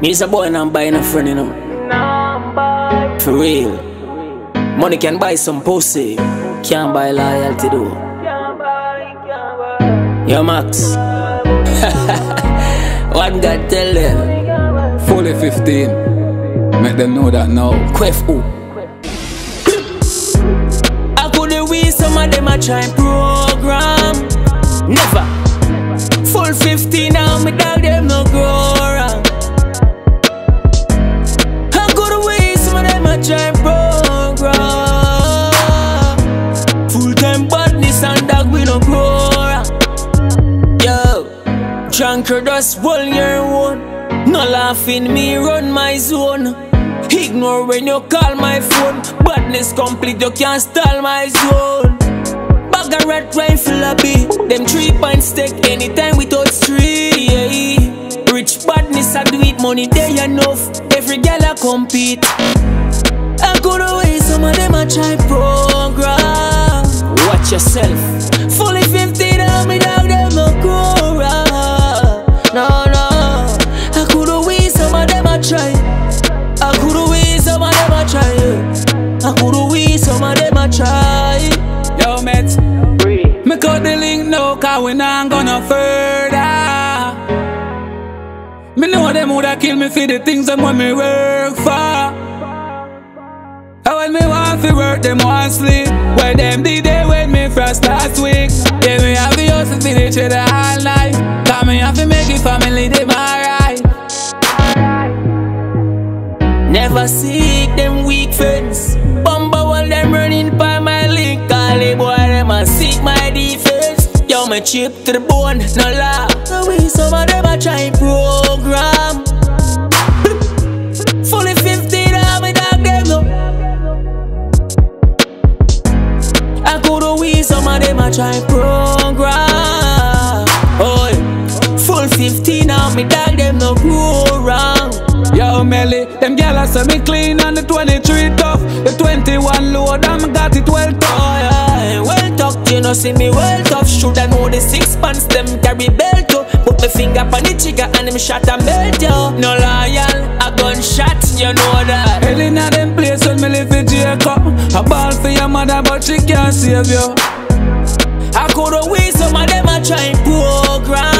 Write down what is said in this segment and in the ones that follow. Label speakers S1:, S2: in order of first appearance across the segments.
S1: Me's a boy and I'm buying a friend, you know. For real. Money can buy some pussy. Can't buy loyalty though. Yo, Max. what God tell them?
S2: Fully 15. Make them know that now.
S1: Quef who? I couldn't wait some of them a try program. Drunker just hold your own. No laughing, me run my zone. Ignore when you call my phone. Badness complete, you can't stall my zone. Bag a red rifle a be. Them three point take anytime touch street. Yeah. Rich badness, I do it, money they enough. Every girl I compete. I coulda wait, some of them I try program. Watch yourself. Fully 15 on me dog,
S2: cut the link now, cause we not gonna further. Me know them woulda kill me for the things them want me work for. And when me want fi work, them want sleep. Where them did they when me first last week. Yeah, me have to hustle for each other all night. Cause me have to make it family, them alright.
S1: Never seek them weak friends. Me chip to the bone, no lie. The way some of them a try program. Fully 15, I'm a dog them no. I coulda we some of them a try program. Oh, full 15, I'm a dog them no wrong.
S2: Yo, Melly, them gyal say me clean on the 23 tough. The 21 load,
S1: you know see me well tough. Shoulda know the six pants them carry belt too Put my finger on the trigger and them shot and belt yo. No loyal, a gunshot, you know that.
S2: Hell inna them place when me live in Jacob. A ball for your mother, but she can't save you.
S1: I coulda wait some of them a try program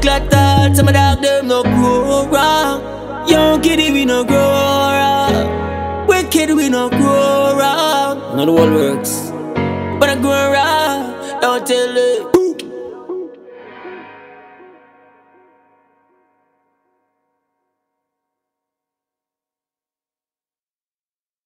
S1: blood clot heart So my dog them no grow wrong Young kitty we no grow wrong Wicked we no grow wrong Not the world works but I grow wrong, don't tell it.